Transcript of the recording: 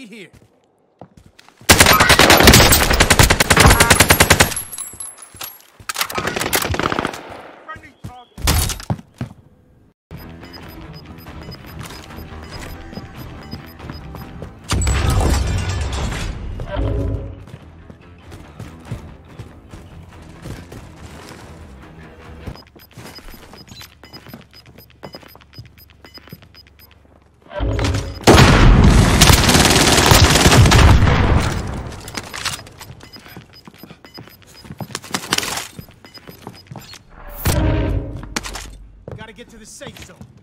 Meet here. gotta get to the safe zone.